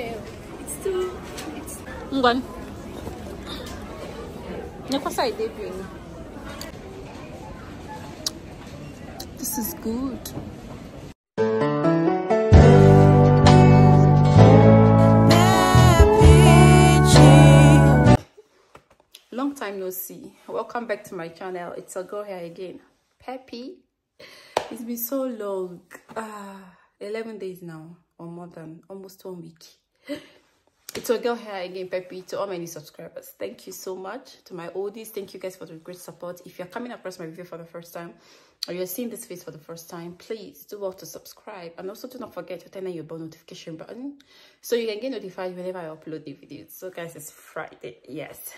It's too. It's. Debut. This is good. Long time no see. Welcome back to my channel. It's a girl here again. Peppy. It's been so long. Ah, 11 days now, or more than almost one week. It's a girl here again, Peppy, to all my new subscribers. Thank you so much. To my oldies, thank you guys for the great support. If you're coming across my video for the first time, or you're seeing this face for the first time, please do well to subscribe. And also do not forget to turn on your bell notification button so you can get notified whenever I upload the videos. So guys, it's Friday. Yes.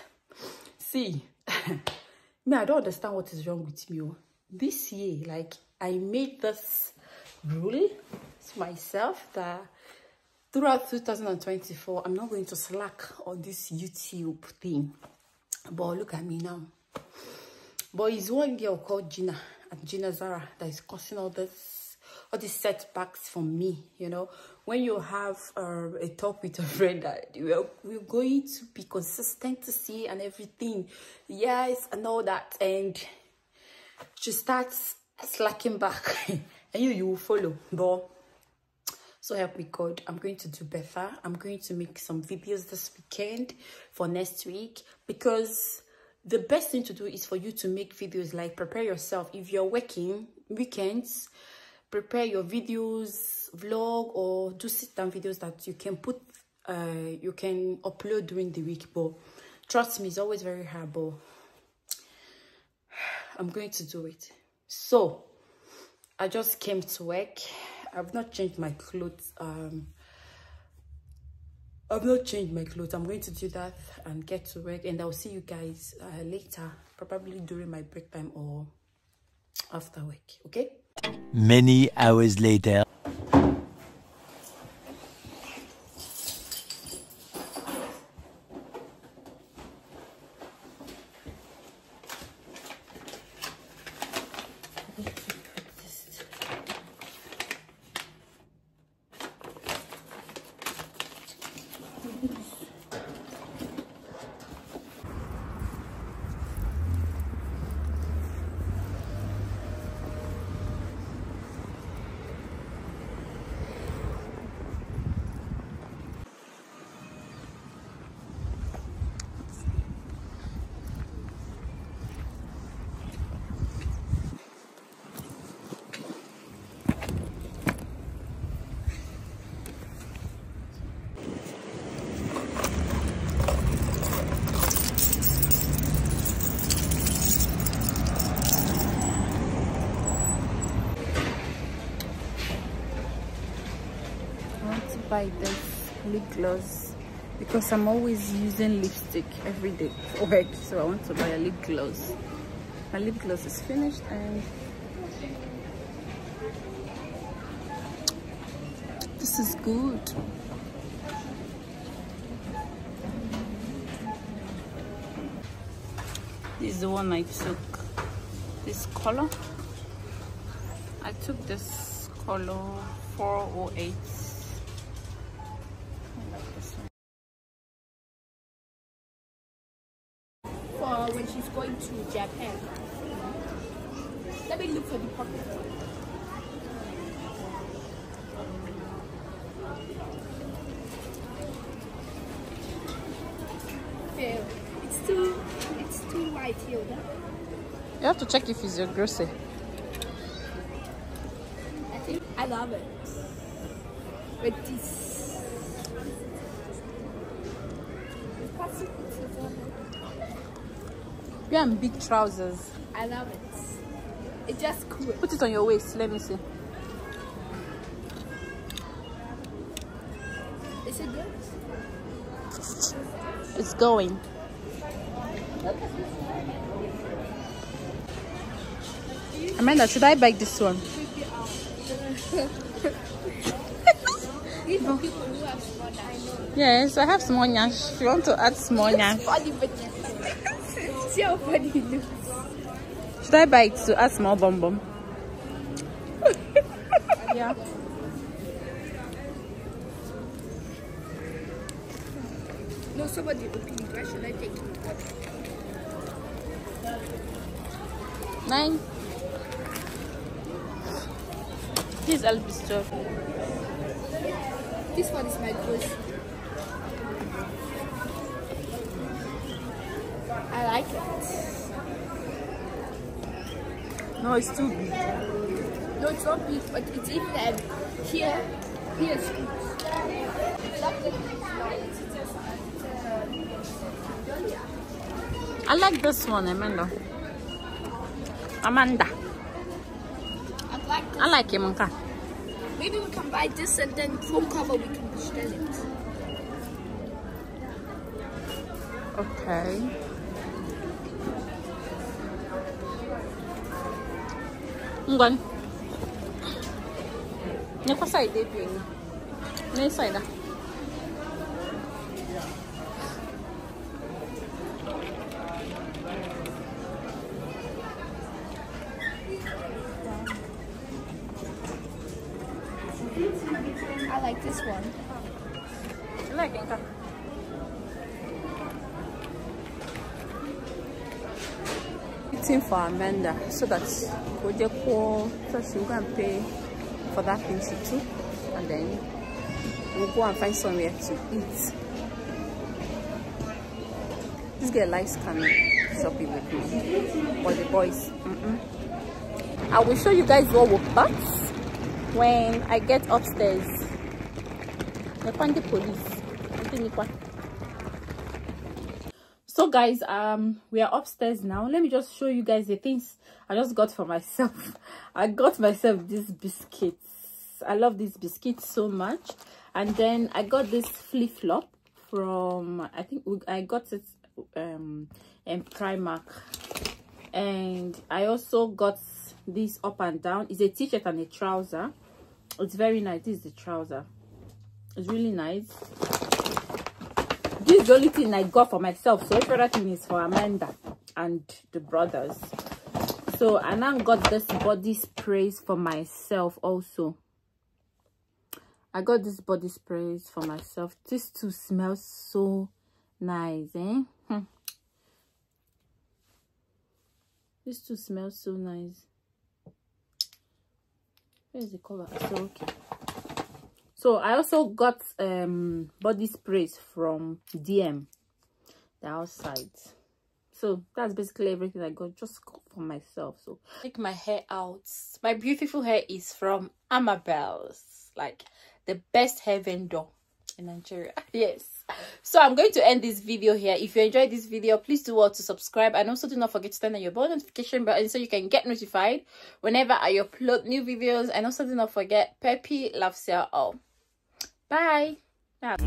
See, me, I don't understand what is wrong with me. oh. This year, like, I made this rule to myself that throughout 2024 i'm not going to slack on this youtube thing. But look at me now. But it's one girl called gina and gina zara that is causing all this all these setbacks for me you know. When you have uh, a talk with a friend that we're, going to be consistent to see and everything. Yes and all that. And she starts slacking back. And you you will follow. But so help me god i'm going to do better. I'm going to make some videos this weekend for next week because the best thing to do is for you to make videos like prepare yourself. If you're working weekends prepare your videos vlog or do sit down videos that you can put uh you can upload during the week. But trust me it's always very hard but i'm going to do it. So i just came to work I've not changed my clothes. Um, I've not changed my clothes. I'm going to do that and get to work, and I'll see you guys uh, later, probably during my break time or after work. Okay? Many hours later. I want to buy this lip gloss because I'm always using lipstick every day for work. So I want to buy a lip gloss. My lip gloss is finished and this is good. This is the one I took. This color. I took this color 408 Japan. Let me look for the pocket one. Fail. It's too. It's too white, Hilda. You have to check if it's your grocery. I think I love it. With this. You have big trousers. I love it. It's just cool. Put it on your waist. Let me see. Is it good? It's going. Amanda, should I buy this one? These are people who have small I. Yes, I have small nyash. If you want to add small nyash, see how funny it looks. should I buy it to add small bum bum? yeah. No, somebody open it. Why should I take it? Nine. This is Elvis This one is my grocery. I like it. No, it's too big. No, it's not big, but it's even um, here. Here is good. I like this one, Amanda. Amanda. I like this. I like him, Manka. Maybe we can buy this and then phone cover we can bestell it. Okay. Ngwan. Ne kwa side dey pin. Ne side ah. I like this one. I like it. Waiting for Amanda so that we call so she will go and pay for that thing she took and then we'll go and find somewhere to eat. This girl likes coming shopping with me. But the boys, mm -mm. I will show you guys what we've got when I get upstairs. The police. So guys um we are upstairs now. Let me just show you guys the things i just got for myself. I got myself these biscuits. I love these biscuits so much. And then i got this flip-flop from i think i got it um in primark. And i also got this up and down. It's a t-shirt and a trouser. It's very nice. This is the trouser. It's really nice the only thing I got for myself. So every other thing is for Amanda and the brothers. So I now got this body sprays for myself also. I got this body sprays for myself. This two smells so nice, eh? Hmm. This two smells so nice. Where is the color? So okay so i also got um body sprays from dm the outside. So that's basically everything i got just for myself. So take my hair out. My beautiful hair is from amabel's like the best hair vendor in nigeria. Yes. So i'm going to end this video here. If you enjoyed this video please do what to subscribe. And also do not forget to turn on your bell notification button so you can get notified whenever i upload new videos. And also do not forget peppy loves you all Bye. Bye.